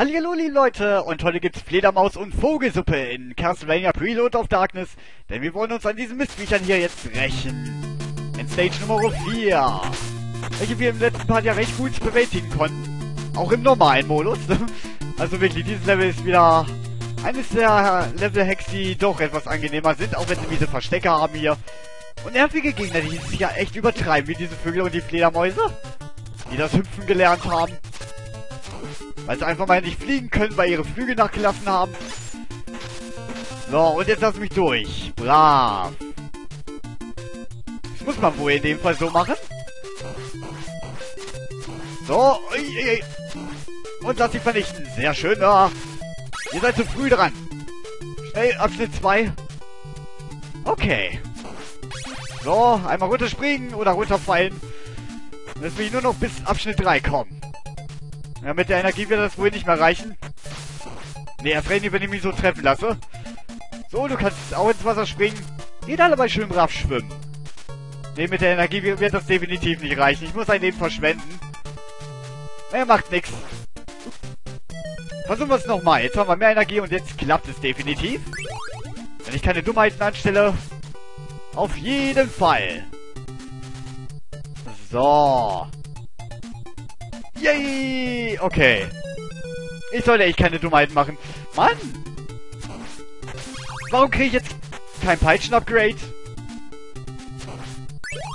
Hallo liebe Leute und heute gibt's Fledermaus und Vogelsuppe in Castlevania Preload of Darkness, denn wir wollen uns an diesen Mistviechern hier jetzt rächen. In Stage Nummer 4, welche wir im letzten Part ja recht gut bewältigen konnten, auch im normalen Modus. Also wirklich, dieses Level ist wieder eines der Level-Hacks, die doch etwas angenehmer sind, auch wenn sie diese Verstecke haben hier. Und nervige Gegner, die sich ja echt übertreiben, wie diese Vögel und die Fledermäuse, die das Hüpfen gelernt haben. Weil sie einfach mal nicht fliegen können, weil ihre Flügel nachgelassen haben. So, und jetzt lass mich durch. Brav. Das muss man wohl in dem Fall so machen. So, ui, ui. und lass sie vernichten. Sehr schön, ja. Ihr seid zu früh dran. Schnell, Abschnitt 2. Okay. So, einmal runterspringen oder runterfallen. Dann will ich nur noch bis Abschnitt 3 kommen. Ja, mit der Energie wird das wohl nicht mehr reichen. Nee, erst recht wenn ich mich so treffen lasse. So, du kannst auch ins Wasser springen. Geht alle mal schön brav schwimmen. Nee, mit der Energie wird das definitiv nicht reichen. Ich muss ein Leben verschwenden. Er macht nix. Versuchen wir es nochmal. Jetzt haben wir mehr Energie und jetzt klappt es definitiv. Wenn ich keine Dummheiten anstelle. Auf jeden Fall. So. Yay! Okay. Ich sollte echt keine Dummheiten machen. Mann! Warum kriege ich jetzt kein Peitschen-Upgrade?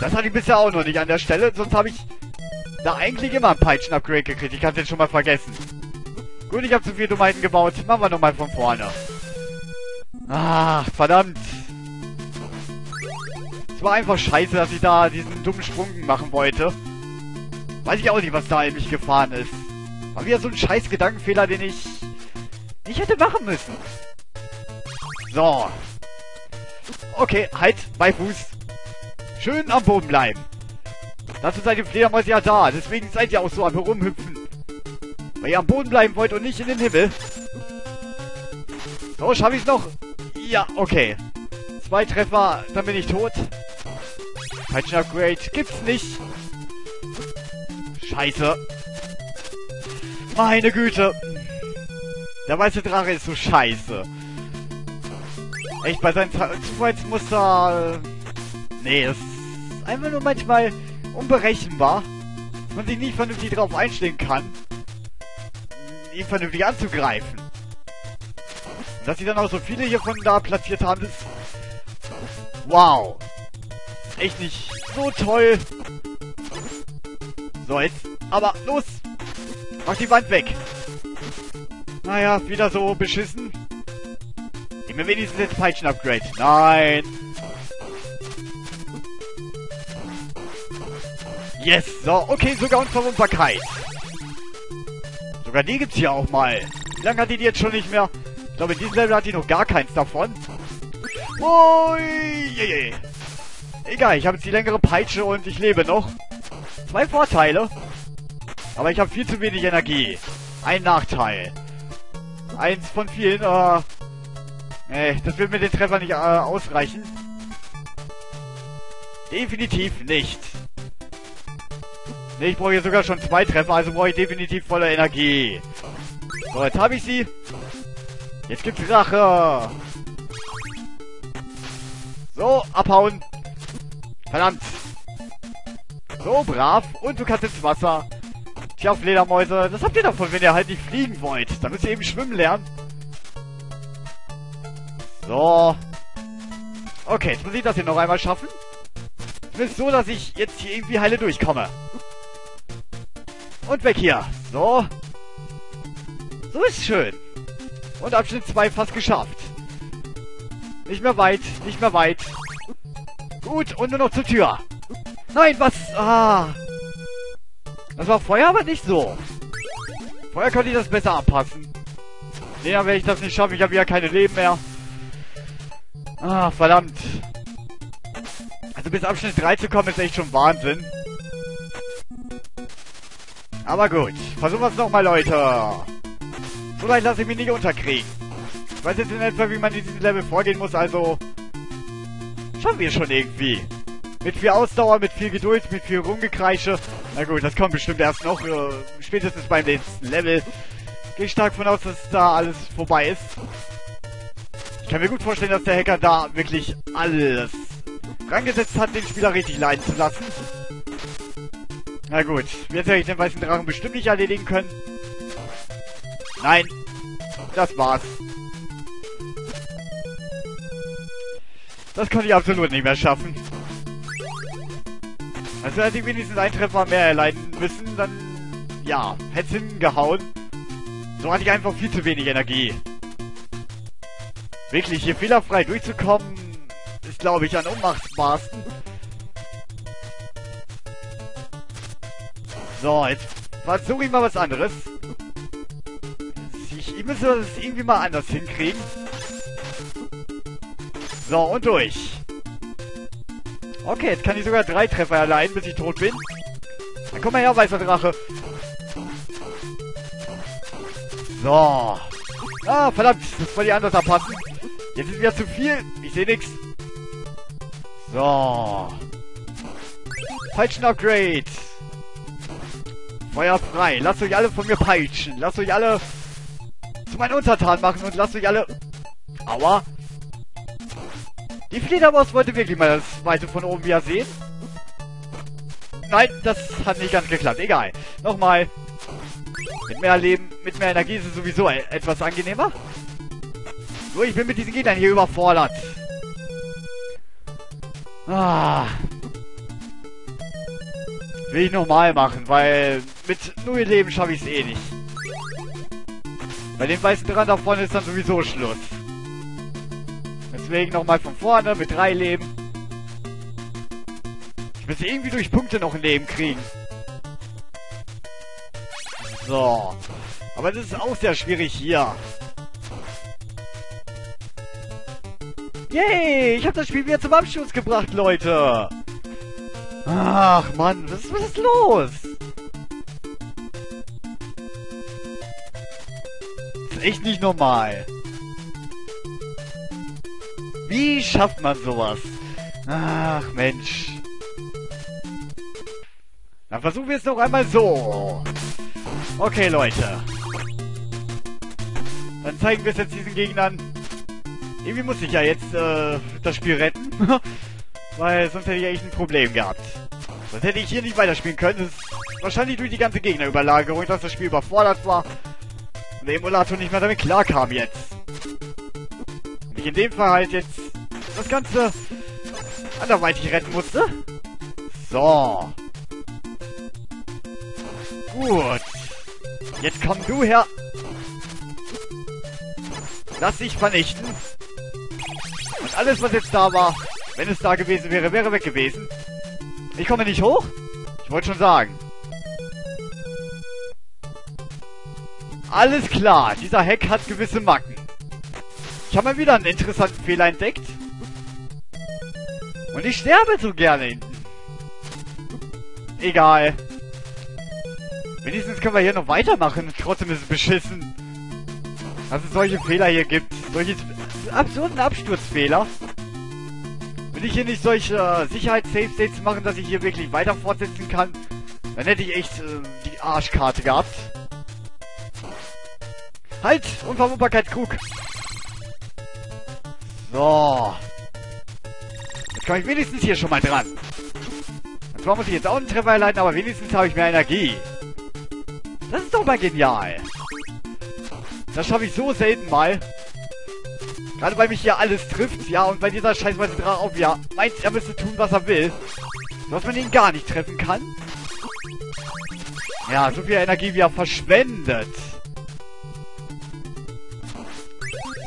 Das hatte ich bisher auch noch nicht an der Stelle, sonst habe ich da eigentlich immer ein Peitschen-Upgrade gekriegt. Ich kann es jetzt schon mal vergessen. Gut, ich habe zu viel Dummheiten gebaut. Machen wir nochmal von vorne. Ach, verdammt. Es war einfach scheiße, dass ich da diesen dummen Sprung machen wollte. Weiß ich auch nicht, was da in mich gefahren ist. War wieder so ein scheiß Gedankenfehler, den ich nicht hätte machen müssen. So. Okay, halt, bei Fuß. Schön am Boden bleiben. Dazu seid ihr Fledermäuse ja da, deswegen seid ihr auch so am herumhüpfen. Weil ihr am Boden bleiben wollt und nicht in den Himmel. So, schaffe ich's noch? Ja, okay. Zwei Treffer, dann bin ich tot. Peitschen Upgrade gibt's nicht. Scheiße. Meine Güte. Der weiße Drache ist so scheiße. Echt, bei seinen Zufallsmuster... Nee, das ist einfach nur manchmal unberechenbar. Dass man sich nicht vernünftig drauf einstellen kann. Ihn vernünftig anzugreifen. Dass sie dann auch so viele hiervon da platziert haben, ist... Wow. Echt nicht so toll. So, jetzt. Aber los! Mach die Wand weg! Naja, wieder so beschissen. Gib mir wenigstens jetzt Peitschen-Upgrade. Nein! Yes! So, okay, sogar Unverwundbarkeit. Sogar die gibt's hier auch mal. Wie lange hat die die jetzt schon nicht mehr? Ich glaube, in diesem Level hat die noch gar keins davon. Ui, je, je. Egal, ich habe jetzt die längere Peitsche und ich lebe noch. Zwei Vorteile. Aber ich habe viel zu wenig Energie. Ein Nachteil. Eins von vielen. Äh, nee, das wird mit den Treffern nicht äh, ausreichen. Definitiv nicht. Nee, ich brauche hier sogar schon zwei Treffer, also brauche ich definitiv volle Energie. So, jetzt habe ich sie. Jetzt gibt's Rache. So, abhauen. Verdammt. So, brav. Und du kannst ins Wasser. Tja, Fledermäuse, das habt ihr davon, wenn ihr halt nicht fliegen wollt. Dann müsst ihr eben schwimmen lernen. So. Okay, jetzt muss ich das hier noch einmal schaffen. Zumindest so, dass ich jetzt hier irgendwie heile durchkomme. Und weg hier. So. So ist schön. Und Abschnitt 2 fast geschafft. Nicht mehr weit, nicht mehr weit. Gut, und nur noch zur Tür. Nein, was? Ah. Das war vorher aber nicht so. Vorher konnte ich das besser abpassen. Nee, dann werde ich das nicht schaffen. Ich habe ja keine Leben mehr. Ah, verdammt. Also bis Abschnitt 3 zu kommen, ist echt schon Wahnsinn. Aber gut. Versuchen wir es nochmal, Leute. So leicht lasse ich mich nicht unterkriegen. Ich weiß jetzt in etwa, wie man in diesem Level vorgehen muss, also... Schaffen wir schon irgendwie. Mit viel Ausdauer, mit viel Geduld, mit viel Rumgekreische. Na gut, das kommt bestimmt erst noch, äh, spätestens beim nächsten Level. gehe stark von aus, dass da alles vorbei ist. Ich kann mir gut vorstellen, dass der Hacker da wirklich alles rangesetzt hat, den Spieler richtig leiden zu lassen. Na gut, jetzt hätte ich den weißen Drachen bestimmt nicht erledigen können. Nein, das war's. Das konnte ich absolut nicht mehr schaffen. Also hätte ich wenigstens einen Treffer mehr erleiden müssen, dann... Ja, hätte es hingehauen. So hatte ich einfach viel zu wenig Energie. Wirklich, hier fehlerfrei durchzukommen, ist, glaube ich, am unmachbarsten. So, jetzt versuche ich mal was anderes. Ich, ich müsste das irgendwie mal anders hinkriegen. So, und durch. Okay, jetzt kann ich sogar drei Treffer allein, bis ich tot bin. Dann komm mal her, weißer Drache. So. Ah, verdammt, das wollte ich anders abpassen. Jetzt ist wieder zu viel. Ich sehe nichts. So. Falschen Upgrade. Feuer frei. Lasst euch alle von mir peitschen. Lasst euch alle zu meinen Untertanen machen und lasst euch alle... Aua. Die Fledermaus wollte wirklich mal das Weite von oben wieder sehen. Nein, das hat nicht ganz geklappt. Egal. Nochmal. Mit mehr Leben, mit mehr Energie ist es sowieso e- etwas angenehmer. So, ich bin mit diesen Gegnern hier überfordert. Ah. Will ich nochmal machen, weil mit null Leben schaffe ich es eh nicht. Bei dem weißen Rand da vorne ist dann sowieso Schluss. Deswegen nochmal von vorne mit drei Leben. Ich muss irgendwie durch Punkte noch ein Leben kriegen. So. Aber das ist auch sehr schwierig hier. Yay! Ich habe das Spiel wieder zum Abschluss gebracht, Leute! Ach, Mann, was, was ist los? Ist echt nicht normal. Wie schafft man sowas? Ach, Mensch. Dann versuchen wir es noch einmal so. Okay, Leute. Dann zeigen wir es jetzt diesen Gegnern. Irgendwie muss ich ja jetzt äh, das Spiel retten. Weil sonst hätte ich echt ein Problem gehabt. Sonst hätte ich hier nicht weiterspielen können. Das ist wahrscheinlich durch die ganze Gegnerüberlagerung, dass das Spiel überfordert war. Und der Emulator nicht mehr damit klarkam jetzt. Und ich in dem Fall halt jetzt das Ganze anderweitig retten musste. So. Gut. Jetzt komm du her. Lass dich vernichten. Und alles, was jetzt da war, wenn es da gewesen wäre, wäre weg gewesen. Ich komme nicht hoch? Ich wollte schon sagen. Alles klar, dieser Hack hat gewisse Macken. Ich habe mal wieder einen interessanten Fehler entdeckt. Und ich sterbe so gerne. Egal. Wenigstens können wir hier noch weitermachen. Trotzdem ist es beschissen. Dass es solche Fehler hier gibt. Solche absurden Absturzfehler. Wenn ich hier nicht solche äh, Sicherheits-Safe-States machen, dass ich hier wirklich weiter fortsetzen kann, dann hätte ich echt äh, die Arschkarte gehabt. Halt! Unverwundbarkeitskrug! So. Jetzt komme ich wenigstens hier schon mal dran. Und zwar muss ich jetzt auch einen Treffer erleiden, aber wenigstens habe ich mehr Energie. Das ist doch mal genial. Das schaffe ich so selten mal. Gerade weil mich hier alles trifft, ja, und bei dieser scheiß Drache auch ja meint, er müsste tun, was er will. Dass man ihn gar nicht treffen kann. Ja, so viel Energie wie er verschwendet.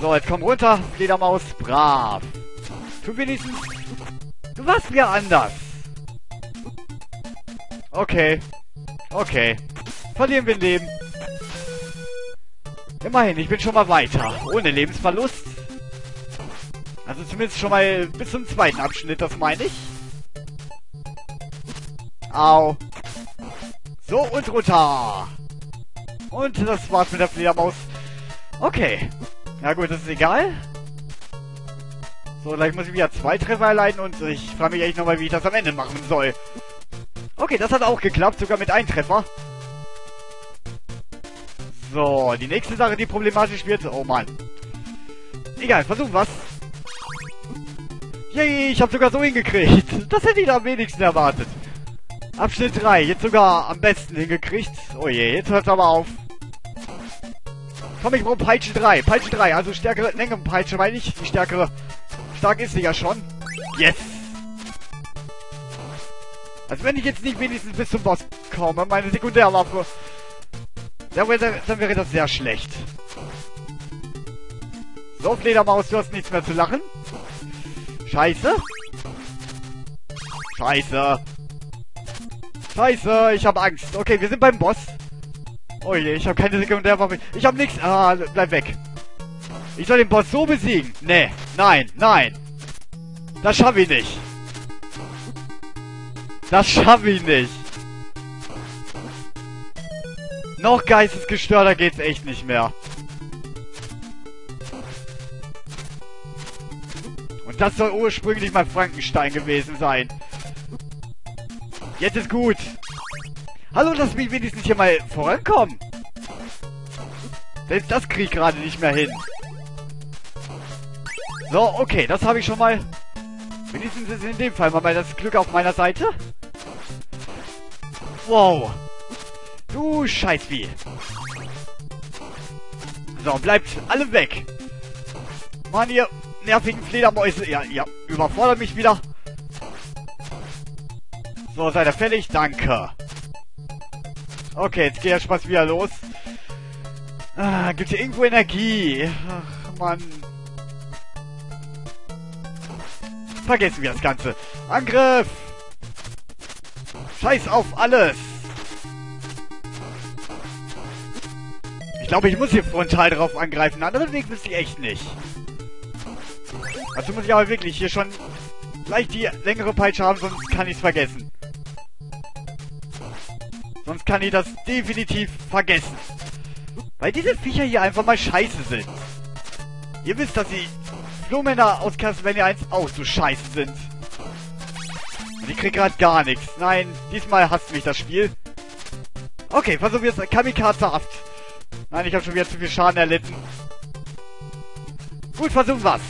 So, jetzt komm runter, Fledermaus, brav. Tu wenigstens... Du warst mir anders. Okay. Okay. Verlieren wir ein Leben. Immerhin, ich bin schon mal weiter. Ohne Lebensverlust. Also zumindest schon mal bis zum zweiten Abschnitt, das meine ich. Au. So, und runter. Und das war's mit der Fledermaus. Okay. Ja gut, das ist egal. So, gleich muss ich wieder zwei Treffer erleiden und ich frage mich echt nochmal, wie ich das am Ende machen soll. Okay, das hat auch geklappt, sogar mit einem Treffer. So, die nächste Sache, die problematisch wird... Oh Mann. Egal, versuchen was. Yay, ich habe sogar so hingekriegt. Das hätte ich am wenigsten erwartet. Abschnitt 3, jetzt sogar am besten hingekriegt. Oh je, jetzt hört's aber auf. Komm, ich brauche Peitsche 3. Peitsche 3, also stärkere Längenpeitsche, meine ich. Die stärkere. Stark ist sie ja schon. Yes! Also wenn ich jetzt nicht wenigstens bis zum Boss komme, meine Sekundärwaffe, dann wäre, dann wäre das sehr schlecht. So, Fledermaus, du hast nichts mehr zu lachen. Scheiße. Scheiße. Scheiße, ich habe Angst. Okay, wir sind beim Boss. Oh je, ich habe keine Sekundärwaffe. Ich habe nichts. Ah, bleib weg. Ich soll den Boss so besiegen. Nee, nein, nein. Das schaffe ich nicht. Das schaffe ich nicht. Noch geistesgestörter geht's echt nicht mehr. Und das soll ursprünglich mal Frankenstein gewesen sein. Jetzt ist gut. Hallo, lass mich wenigstens hier mal vorankommen. Selbst das krieg ich gerade nicht mehr hin. So, okay, das habe ich schon mal. Wenigstens ist in dem Fall mal das Glück auf meiner Seite. Wow. Du Scheißvieh. So, bleibt alle weg. Mann, ihr nervigen Fledermäuse. Ja, ja, überfordert mich wieder. So, seid ihr fertig? Danke. Okay, jetzt geht der Spaß wieder los. Ah, gibt hier irgendwo Energie? Ach, Mann. Vergessen wir das Ganze. Angriff! Scheiß auf alles! Ich glaube, ich muss hier frontal drauf angreifen. Anderen Weg wüsste ich echt nicht. Also muss ich aber wirklich hier schon gleich die längere Peitsche haben, sonst kann ich es vergessen. Sonst kann ich das definitiv vergessen. Weil diese Viecher hier einfach mal scheiße sind. Ihr wisst, dass die Flohmänner aus Castlevania 1 auch so scheiße sind. Und ich krieg gerade gar nichts. Nein, diesmal hasst mich das Spiel. Okay, versuchen wir es kamikazehaft. Nein, ich habe schon wieder zu viel Schaden erlitten. Gut, versuchen wir's.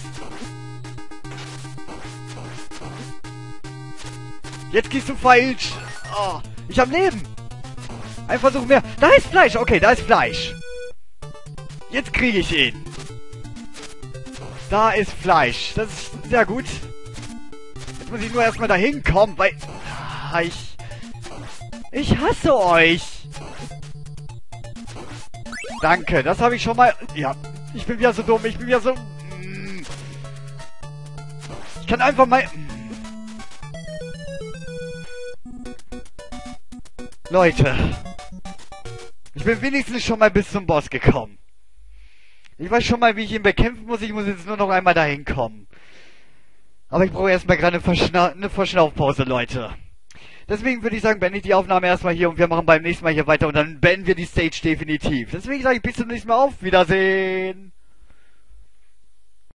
Jetzt gehst du falsch. Oh, ich hab Leben. Ein Versuch mehr. Da ist Fleisch. Okay, da ist Fleisch. Jetzt kriege ich ihn. Da ist Fleisch. Das ist sehr gut. Jetzt muss ich nur erstmal dahin kommen, weil... Ah, ich... Ich hasse euch. Danke, das habe ich schon mal... Ja, ich bin wieder so dumm. Ich bin wieder so... Mm. Ich kann einfach mal... Leute. Ich bin wenigstens schon mal bis zum Boss gekommen. Ich weiß schon mal, wie ich ihn bekämpfen muss. Ich muss jetzt nur noch einmal dahin kommen. Aber ich brauche erstmal gerade eine, Verschna eine Verschnaufpause, Leute. Deswegen würde ich sagen, beende ich die Aufnahme erstmal hier und wir machen beim nächsten Mal hier weiter und dann beenden wir die Stage definitiv. Deswegen sage ich bis zum nächsten Mal auf Wiedersehen.